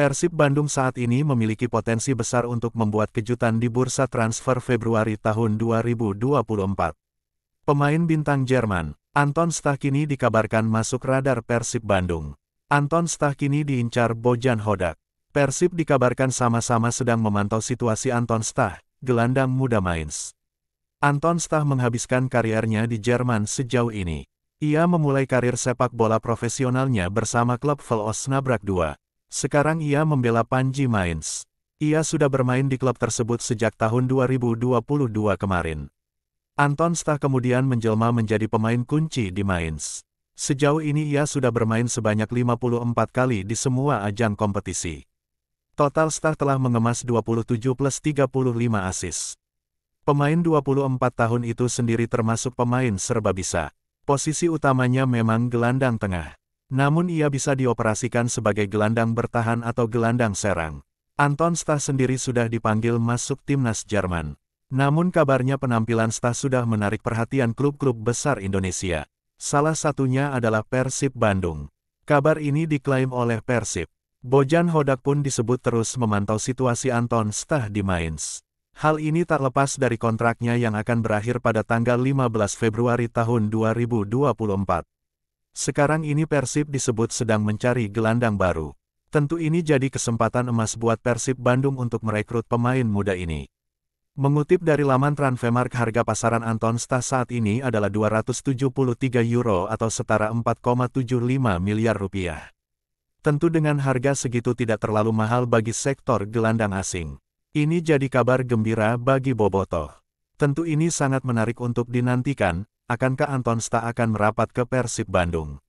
Persib Bandung saat ini memiliki potensi besar untuk membuat kejutan di bursa transfer Februari tahun 2024. Pemain bintang Jerman, Anton Stach kini dikabarkan masuk radar Persib Bandung. Anton Stach kini diincar Bojan Hodak. Persib dikabarkan sama-sama sedang memantau situasi Anton Stach, gelandang muda Mainz. Anton Stach menghabiskan kariernya di Jerman sejauh ini. Ia memulai karir sepak bola profesionalnya bersama klub Vel Osnabrück 2. Sekarang ia membela Panji Mainz. Ia sudah bermain di klub tersebut sejak tahun 2022 kemarin. Anton Stach kemudian menjelma menjadi pemain kunci di Mainz. Sejauh ini ia sudah bermain sebanyak 54 kali di semua ajang kompetisi. Total Stach telah mengemas 27 plus 35 asis. Pemain 24 tahun itu sendiri termasuk pemain serba bisa. Posisi utamanya memang gelandang tengah. Namun ia bisa dioperasikan sebagai gelandang bertahan atau gelandang serang. Anton Stach sendiri sudah dipanggil masuk timnas Jerman. Namun kabarnya penampilan Stach sudah menarik perhatian klub-klub besar Indonesia. Salah satunya adalah Persib Bandung. Kabar ini diklaim oleh Persib. Bojan Hodak pun disebut terus memantau situasi Anton Stach di Mainz. Hal ini tak lepas dari kontraknya yang akan berakhir pada tanggal 15 Februari tahun 2024. Sekarang ini Persib disebut sedang mencari gelandang baru. Tentu ini jadi kesempatan emas buat Persib Bandung untuk merekrut pemain muda ini. Mengutip dari laman Transfermarkt harga pasaran Anton Stach saat ini adalah 273 euro atau setara 4,75 miliar rupiah. Tentu dengan harga segitu tidak terlalu mahal bagi sektor gelandang asing. Ini jadi kabar gembira bagi Bobotoh. Tentu ini sangat menarik untuk dinantikan, akankah Anton Sta akan merapat ke Persib Bandung?